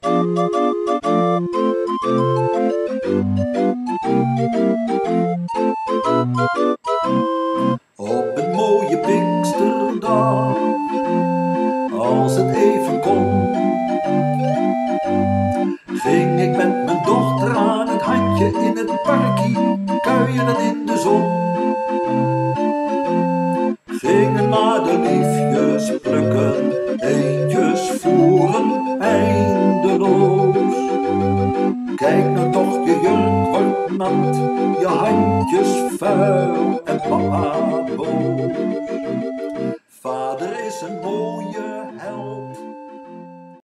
Op een mooie Pinksterdag, als het even kon, ging ik met mijn dochter aan het handje in het parkie, kuieren in de zon. Gingen maar de liefjes Kijk nou toch, je jurk wordt nat, je handjes vuil en papa boos. Vader is een mooie held.